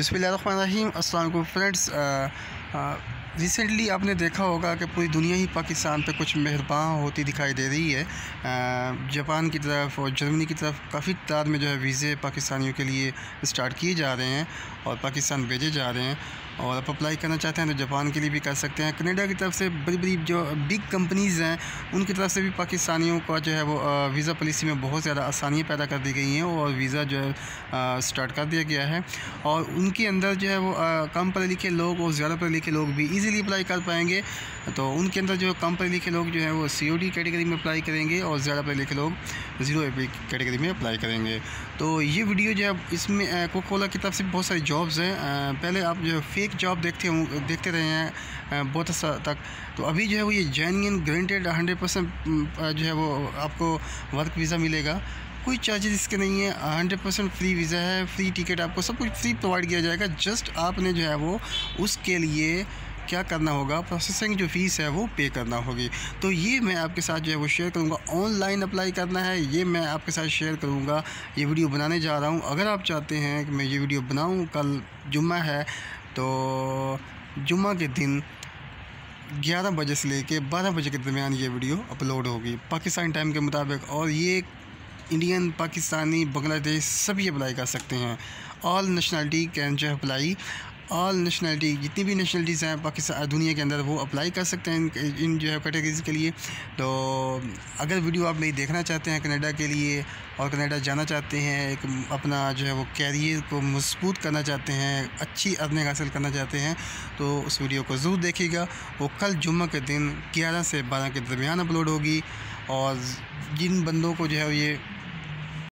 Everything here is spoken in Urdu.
بسم اللہ الرحمن الرحیم، السلام علیکم فرینڈس ریسنٹلی آپ نے دیکھا ہوگا کہ پوری دنیا ہی پاکستان پہ کچھ مہربان ہوتی دکھائی دے رہی ہے۔ جاپان کی طرف اور جرمنی کی طرف کافی تعداد میں جو ہے ویزے پاکستانیوں کے لیے اسٹارٹ کیے جا رہے ہیں اور پاکستان بھیجے جا رہے ہیں۔ اور آپ اپلائی کرنا چاہتے ہیں تو جاپان کے لیے بھی کر سکتے ہیں۔ کینیڈا کی طرف سے بڑی بڑی جو بگ کمپنیز ہیں، ان کی طرف سے بھی پاکستانیوں کا جو ہے وہ ویزا پالیسی میں بہت زیادہ آسانیاں پیدا کر دی گئی ہیں اور ویزا جو ہے اسٹارٹ کر دیا گیا ہے۔ اور ان کے اندر جو ہے وہ کم پڑھے لکھے لوگ اور زیادہ پڑھے لکھے لوگ بھی ایزیلی اپلائی کر پائیں گے۔ تو ان کے اندر جو کم پڑھے لکھے لوگ جو ہیں وہ سی او ڈی کیٹیگری میں اپلائی کریں گے اور زیادہ پڑھے لکھے لوگ زیرو اے پی کیٹیگری میں اپلائی کریں گے۔ تو یہ ویڈیو جو ہے، اس میں کوکولا کی طرف سے بہت ساری جابز ہیں۔ پہلے آپ جو ہے فیک جاب دیکھتے ہوں دیکھتے رہے ہیں بہت عرصہ تک۔ تو ابھی جو ہے وہ یہ جینین گرینٹیڈ ہنڈریڈ پرسینٹ جو ہے وہ آپ کو ورک ویزا ملے گا۔ کوئی چارجز اس کے نہیں ہے ہنڈریڈ پرسینٹ فری ویزا ہے فری ٹکٹ آپ کو سب کچھ فری پرووائڈ کیا جائے گا۔ جسٹ آپ نے جو ہے وہ اس کے لیے کیا کرنا ہوگا؟ پروسیسنگ جو فیس ہے وہ پے کرنا ہوگی۔ تو یہ میں آپ کے ساتھ جو ہے وہ شیئر کروں گا۔ آن لائن اپلائی کرنا ہے، یہ میں آپ کے ساتھ شیئر کروں گا۔ یہ ویڈیو بنانے جا رہا ہوں۔ اگر آپ چاہتے ہیں کہ میں یہ ویڈیو بناؤں، کل جمعہ ہے تو جمعہ کے دن گیارہ بجے سے لے کے بارہ بجے کے درمیان یہ ویڈیو اپلوڈ ہوگی۔ پاکستانی ٹائم کے مطابق اور یہ انڈین، پاکستانی، بنگلہ دیش سبھی اپلائی کر سکتے ہیں۔ آل نیشنلٹی کین جو اپلائی۔ آل نیشنلٹی جتنی بھی نیشنلٹیز ہیں پاکستان دنیا کے اندر وہ اپلائی کر سکتے ہیں ان جو ہے کیٹیگریز کے لیے۔ تو اگر ویڈیو آپ میری دیکھنا چاہتے ہیں کینیڈا کے لیے اور کینیڈا جانا چاہتے ہیں، ایک اپنا جو ہے وہ کیریئر کو مضبوط کرنا چاہتے ہیں، اچھی ارننگ حاصل کرنا چاہتے ہیں، تو اس ویڈیو کو ضرور دیکھیے گا۔ وہ کل جمعہ کے دن گیارہ سے بارہ کے درمیان اپلوڈ ہوگی اور جن بندوں کو جو ہے یہ